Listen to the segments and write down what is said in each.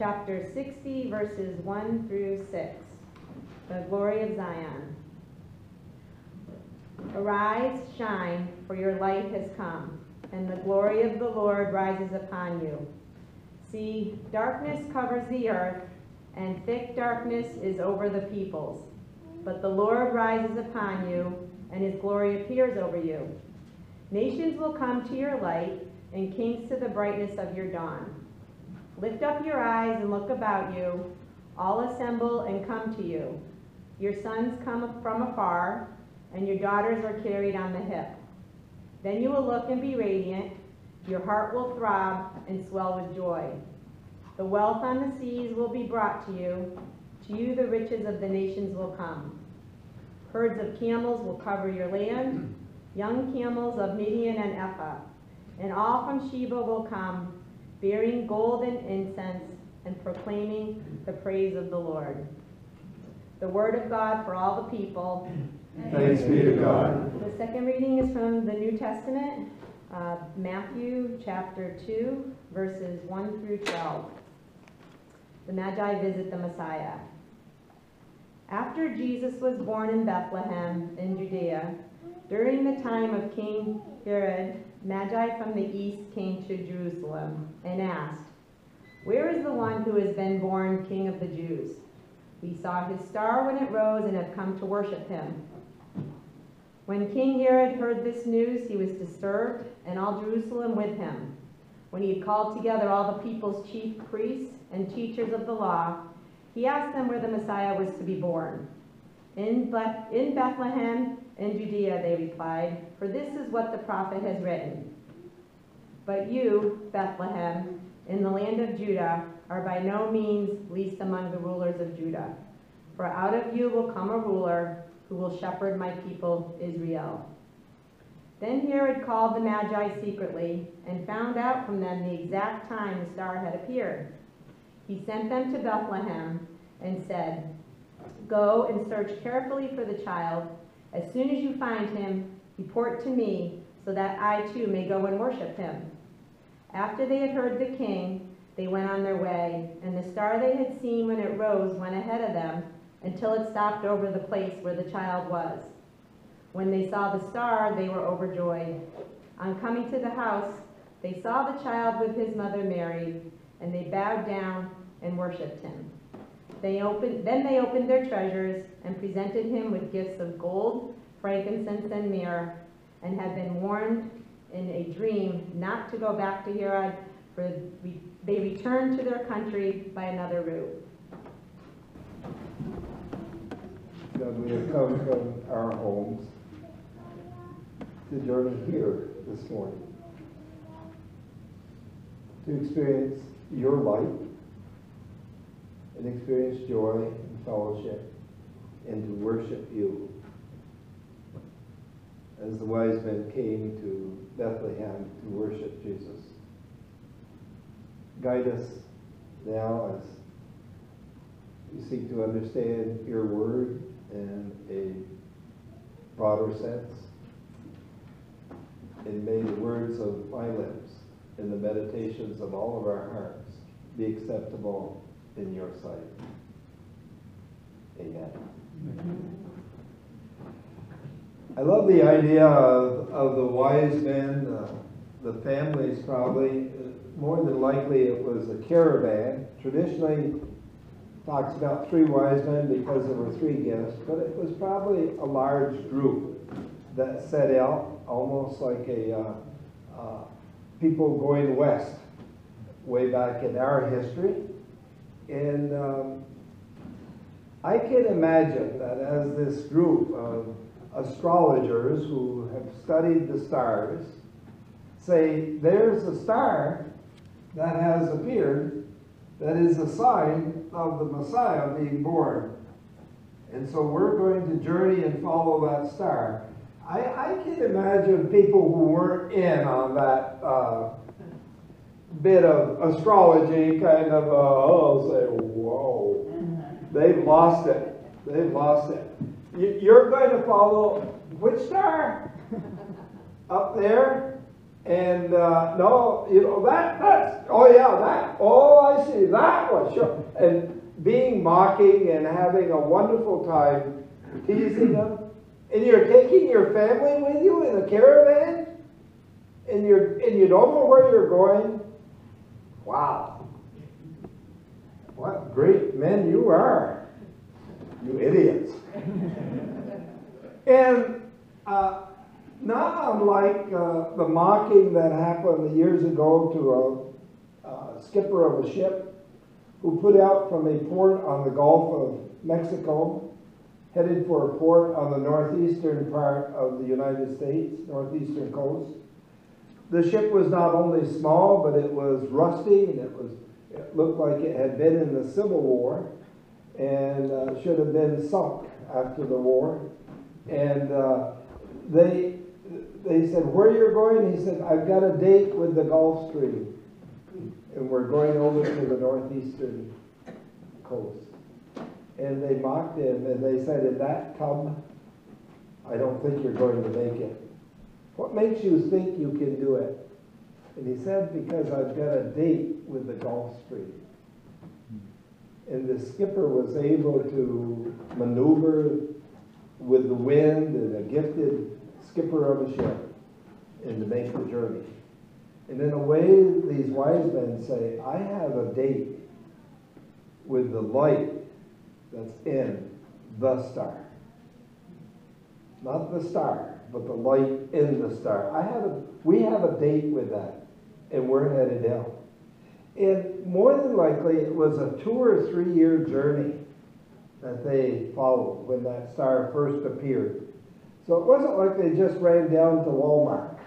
Chapter 60, verses 1 through 6. The glory of Zion. Arise, shine, for your light has come, and the glory of the Lord rises upon you. See, darkness covers the earth, and thick darkness is over the peoples. But the Lord rises upon you, and his glory appears over you. Nations will come to your light, and kings to the brightness of your dawn. Lift up your eyes and look about you. All assemble and come to you. Your sons come from afar, and your daughters are carried on the hip. Then you will look and be radiant. Your heart will throb and swell with joy. The wealth on the seas will be brought to you. To you the riches of the nations will come. Herds of camels will cover your land, young camels of Midian and Ephah. And all from Sheba will come, bearing golden incense, and proclaiming the praise of the Lord. The word of God for all the people. Thanks be to God. The second reading is from the New Testament, uh, Matthew chapter 2, verses 1 through 12. The Magi visit the Messiah. After Jesus was born in Bethlehem in Judea, during the time of King Herod, Magi from the east came to Jerusalem and asked, Where is the one who has been born King of the Jews? We saw his star when it rose and have come to worship him. When King Herod heard this news, he was disturbed, and all Jerusalem with him. When he had called together all the people's chief priests and teachers of the law, he asked them where the Messiah was to be born. In, in Bethlehem in Judea, they replied, for this is what the prophet has written. But you, Bethlehem, in the land of Judah, are by no means least among the rulers of Judah. For out of you will come a ruler who will shepherd my people Israel. Then Herod called the Magi secretly and found out from them the exact time the star had appeared. He sent them to Bethlehem and said, Go and search carefully for the child. As soon as you find him, report to me so that I too may go and worship him. After they had heard the king, they went on their way, and the star they had seen when it rose went ahead of them until it stopped over the place where the child was. When they saw the star, they were overjoyed. On coming to the house, they saw the child with his mother Mary, and they bowed down and worshipped him. They opened, then they opened their treasures and presented him with gifts of gold, frankincense, and myrrh, and had been warned in a dream not to go back to Herod, for they returned to their country by another route. We have come from our homes. To journey here this morning. To experience your light and experience joy and fellowship and to worship you. As the wise men came to Bethlehem to worship Jesus. Guide us now as we seek to understand your word in a broader sense. And may the words of my lips and the meditations of all of our hearts be acceptable in your sight. Amen. I love the idea of, of the wise men, uh, the families probably. Uh, more than likely it was a caravan. Traditionally, talks about three wise men because there were three gifts, but it was probably a large group that set out almost like a uh, uh, people going west way back in our history. And um, I can imagine that as this group of astrologers who have studied the stars say, there's a star that has appeared that is a sign of the Messiah being born. And so we're going to journey and follow that star. I, I can imagine people who weren't in on that uh, bit of astrology kind of, uh, oh, say, whoa. They've lost it. They've lost it. You're going to follow which star? Up there? And, uh, no, you know, that, that's, oh yeah, that, oh, I see, that one, sure. And being mocking and having a wonderful time teasing them. And you're taking your family with you in a caravan? And you're, and you don't know where you're going? Wow. What great men you are. You idiots. and, uh, not unlike uh, the mocking that happened years ago to a, a skipper of a ship who put out from a port on the Gulf of Mexico, headed for a port on the northeastern part of the United States, northeastern coast. The ship was not only small, but it was rusty and it was it looked like it had been in the Civil War and uh, should have been sunk after the war. And uh, they they said, where you're going? He said, I've got a date with the Gulf Stream. And we're going over to the northeastern coast. And they mocked him and they said, in that tub, I don't think you're going to make it. What makes you think you can do it? And he said, because I've got a date with the Gulf Stream. And the skipper was able to maneuver with the wind and a gifted skipper of a ship and to make the journey. And in a way, these wise men say, I have a date with the light that's in the star. Not the star, but the light in the star. I have a, we have a date with that, and we're headed out. And more than likely, it was a two or three year journey that they followed when that star first appeared. So it wasn't like they just ran down to Walmart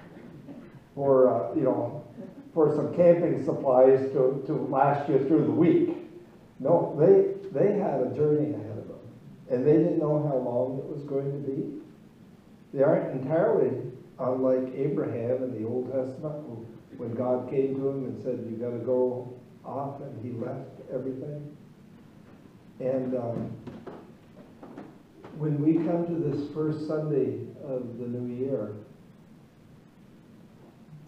for, uh, you know, for some camping supplies to, to last you through the week. No, they, they had a journey ahead of them. And they didn't know how long it was going to be. They aren't entirely unlike Abraham in the Old Testament, when God came to him and said, you got to go off, and he left everything. And um, when we come to this first Sunday of the new year,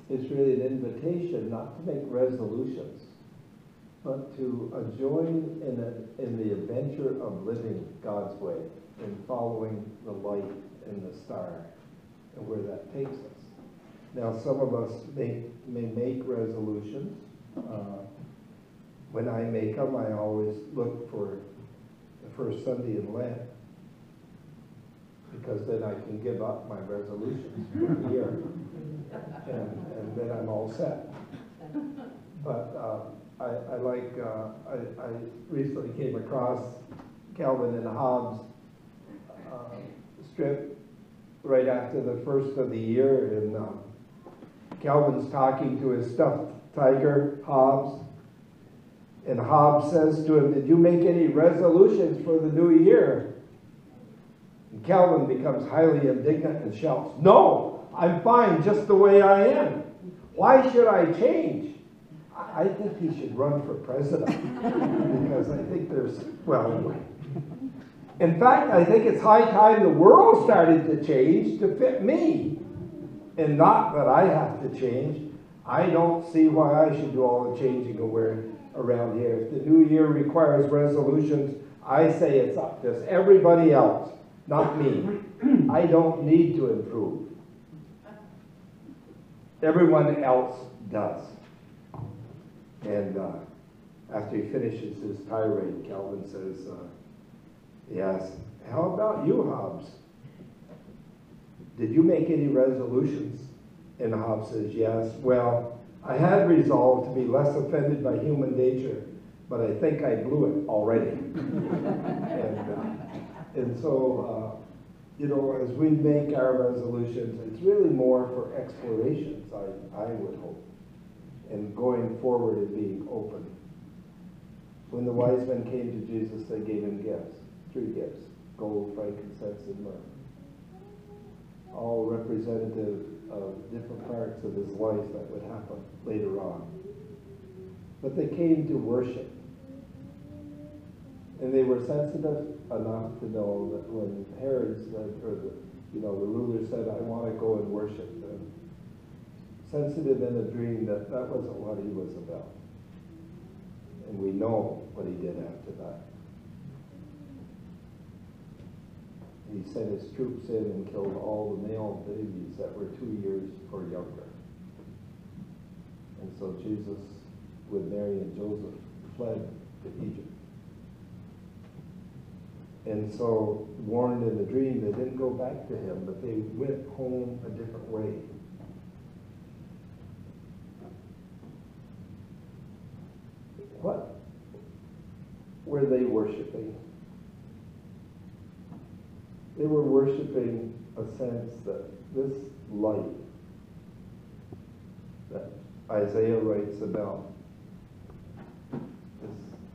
it's really an invitation not to make resolutions, but to uh, join in, a, in the adventure of living God's way and following the light and the star and where that takes us. Now, some of us may, may make resolutions. Uh, when I make them, I always look for the first Sunday in Lent because then I can give up my resolutions for the year. And, and then I'm all set. But uh, I, I like, uh, I, I recently came across Calvin and Hobbes uh, strip right after the first of the year, and um, Calvin's talking to his stuffed tiger, Hobbes, and Hobbes says to him, Did you make any resolutions for the new year? And Calvin becomes highly indignant and shouts, No, I'm fine just the way I am. Why should I change? I think he should run for president because I think there's, well, anyway. In fact, I think it's high time the world started to change to fit me and not that I have to change. I don't see why I should do all the changing around here. If the new year requires resolutions, I say it's up to everybody else, not me. I don't need to improve. Everyone else does. And uh, after he finishes his tirade, Calvin says, uh, Yes, how about you, Hobbes? Did you make any resolutions? And Hobbes says, Yes. Well, I had resolved to be less offended by human nature, but I think I blew it already. and, uh, and so, uh, you know, as we make our resolutions, it's really more for explorations, I, I would hope, and going forward and being open. When the wise men came to Jesus, they gave him gifts, three gifts gold, frankincense, and myrrh. All representative of different parts of his life that would happen later on. But they came to worship. And they were sensitive enough to know that when Herod said, or the, you know, the ruler said, I want to go and worship, then sensitive in a dream that that wasn't what he was about. And we know what he did after that. He sent his troops in and killed all the male babies that were two years or younger. And so Jesus, with Mary and Joseph, fled to Egypt. And so, warned in the dream, they didn't go back to him, but they went home a different way. What were they worshiping? They were worshiping a sense that this light that Isaiah writes about, this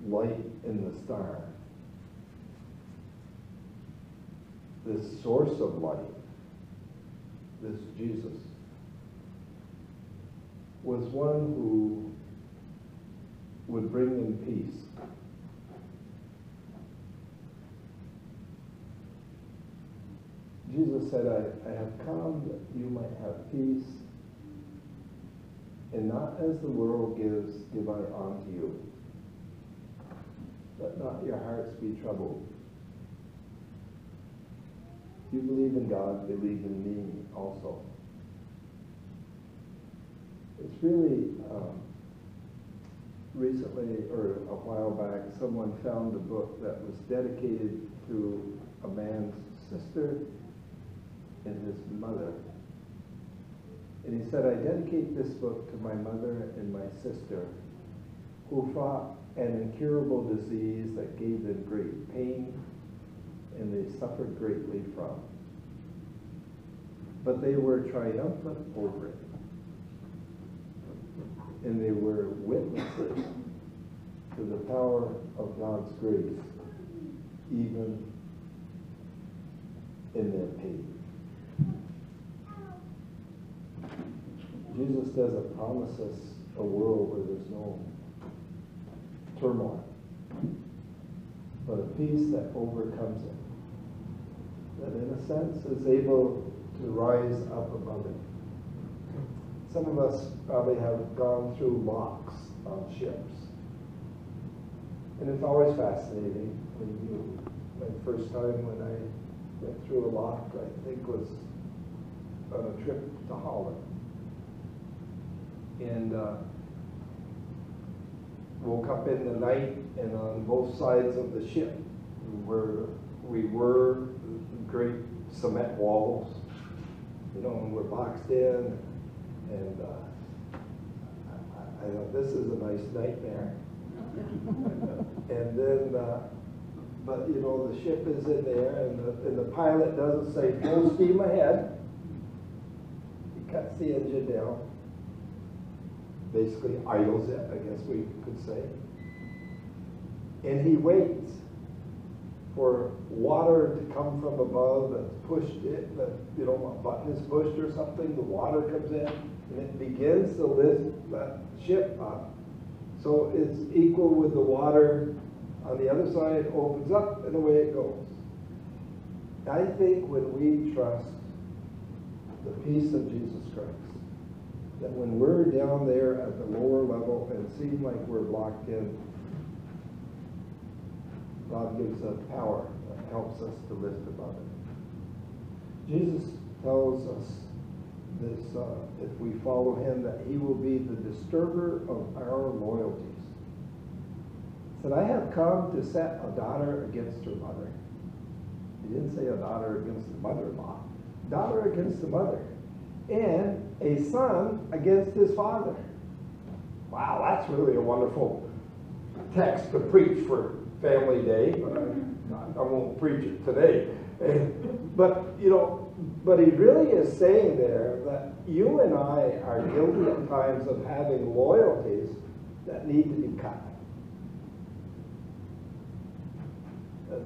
light in the star, this source of light, this Jesus, was one who would bring them peace. Jesus said, I, I have come that you might have peace, and not as the world gives, give I unto you. Let not your hearts be troubled. You believe in God, believe in me also. It's really, um, recently, or a while back, someone found a book that was dedicated to a man's sister and his mother. And he said, I dedicate this book to my mother and my sister who fought an incurable disease that gave them great pain and they suffered greatly from. But they were triumphant over it. And they were witnesses to the power of God's grace, even in their pain. Jesus doesn't promise us a world where there's no turmoil, but a peace that overcomes it. That in a sense is able to rise up above it. Some of us probably have gone through locks on ships. And it's always fascinating when you, my first time when I went through a lock, I think was on a trip to Holland. And uh, woke up in the night, and on both sides of the ship where we were great cement walls, you know, and we're boxed in, and uh, I, I thought this is a nice nightmare. and then, uh, but you know, the ship is in there, and the, and the pilot doesn't say full steam ahead. He cuts the engine down basically idles it, I guess we could say. And he waits for water to come from above that's pushed it, that, you know, a button is pushed or something, the water comes in, and it begins to lift that ship up. So it's equal with the water on the other side, opens up, and away it goes. I think when we trust the peace of Jesus Christ, that when we're down there at the lower level and seem like we're blocked in, God gives us power that helps us to lift above it. Jesus tells us this, uh, if we follow him, that he will be the disturber of our loyalties. He said, I have come to set a daughter against her mother. He didn't say a daughter against the mother-in-law. Daughter against the mother and a son against his father. Wow, that's really a wonderful text to preach for Family Day, I, won't preach it today. But, you know, but he really is saying there that you and I are guilty at times of having loyalties that need to be cut.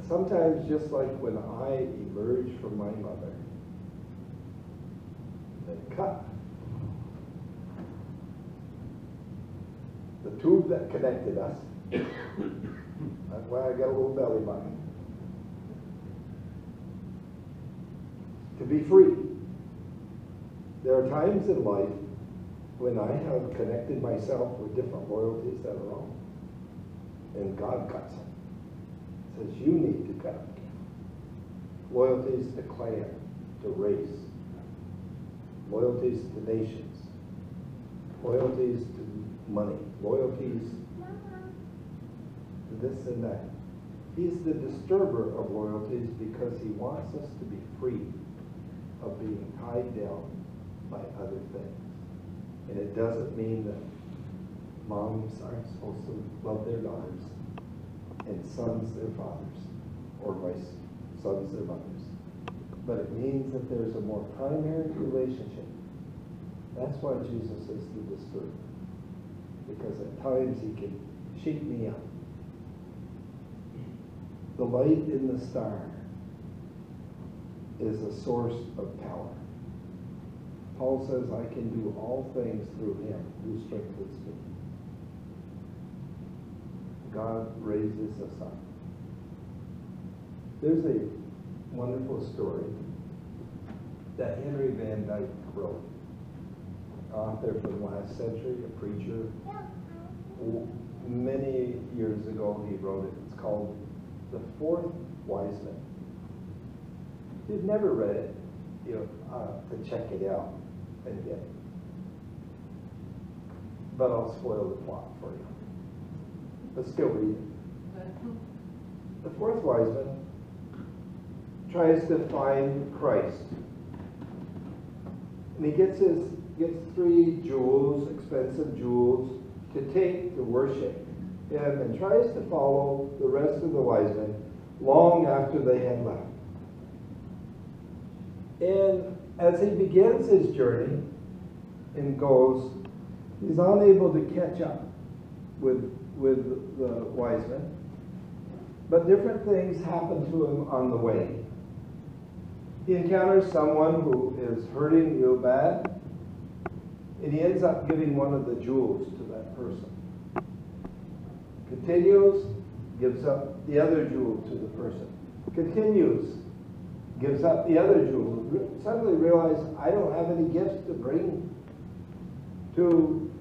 Sometimes, just like when I emerged from my mother, cut. The tube that connected us, that's why I got a little belly button. To be free. There are times in life when I have connected myself with different loyalties that are wrong. And God cuts them. Says you need to cut them. Loyalties to clan, to race, loyalties to nations, loyalties money, loyalties this and that. He's the disturber of loyalties because he wants us to be free of being tied down by other things. And it doesn't mean that moms aren't supposed to love their daughters and sons their fathers, or vice sons their mothers. But it means that there's a more primary relationship. That's why Jesus is the disturber. Because at times he can shake me up. The light in the star is a source of power. Paul says, I can do all things through him who strengthens me. God raises us up. There's a wonderful story that Henry Van Dyke wrote. Author from the last century, a preacher. Many years ago he wrote it. It's called The Fourth Wise Man. If you've never read it, you know, uh, to check it out and get it. But I'll spoil the plot for you. But still read it. The fourth wise man tries to find Christ. And he gets his gets three jewels, expensive jewels, to take to worship him and tries to follow the rest of the wise men long after they had left. And as he begins his journey and goes, he's unable to catch up with, with the wise men. But different things happen to him on the way. He encounters someone who is hurting real bad, and he ends up giving one of the jewels to that person. Continues, gives up the other jewel to the person. Continues, gives up the other jewel. Suddenly realizes, I don't have any gifts to bring to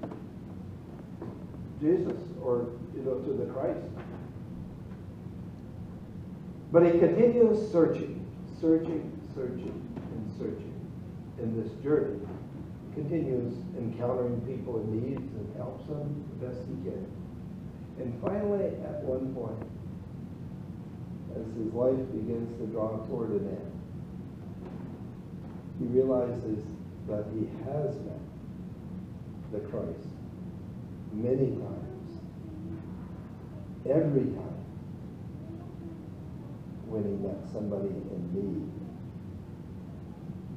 Jesus or you know to the Christ. But he continues searching, searching, searching, and searching in this journey. Continues encountering people in need and helps them the best he can. And finally, at one point, as his life begins to draw toward an end, he realizes that he has met the Christ many times. Every time when he met somebody in need,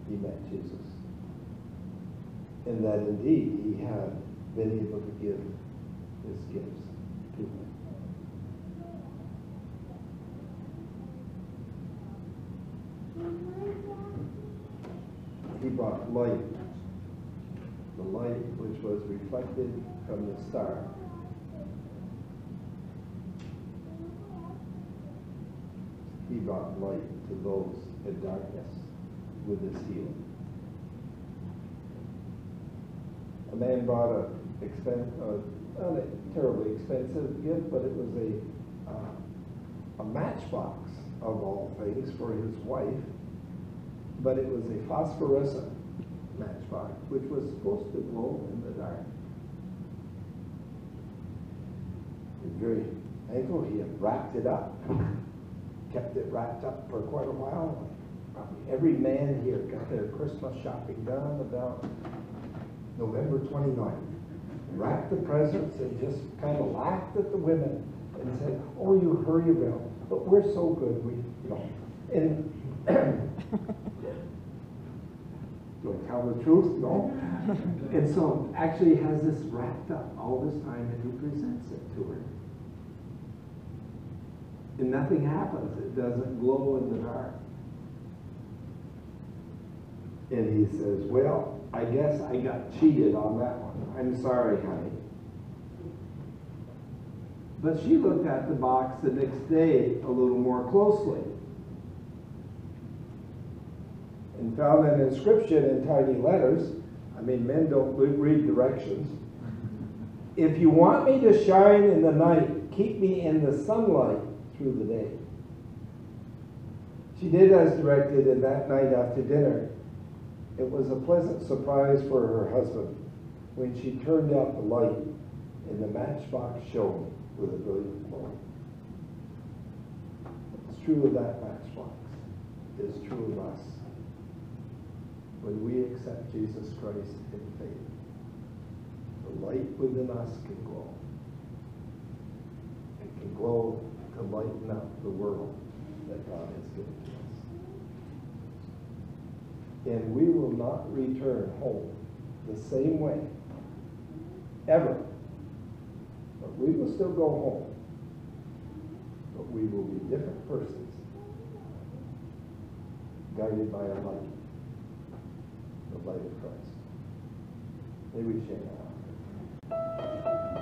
he met Jesus. And that indeed he had been able to give his gifts to him. He brought light, the light which was reflected from the star. He brought light to those in darkness with his healing. A man brought a expense, uh, not a terribly expensive gift, but it was a uh, a matchbox of all things for his wife. But it was a phosphorescent matchbox, which was supposed to glow in the dark. Very thankful he had wrapped it up, kept it wrapped up for quite a while. Probably every man here got their Christmas shopping done about November 29th. Wrapped the presents and just kind of laughed at the women and said, "Oh, you hurry around, but we're so good, we, you know." And do I tell the truth? No. and so actually has this wrapped up all this time and he presents it to her. And nothing happens. It doesn't glow in the dark. And he says, Well, I guess I got cheated on that one. I'm sorry, honey. But she looked at the box the next day a little more closely and found an inscription in tiny letters I mean, men don't read directions. If you want me to shine in the night, keep me in the sunlight through the day. She did as directed, and that night after dinner, it was a pleasant surprise for her husband when she turned out the light and the matchbox shone with a brilliant glow. It's true of that matchbox. It's true of us. When we accept Jesus Christ in faith, the light within us can glow. It can glow to lighten up the world that God has given to us. And we will not return home the same way, ever. But we will still go home. But we will be different persons, guided by a light, the light of Christ. May we share that.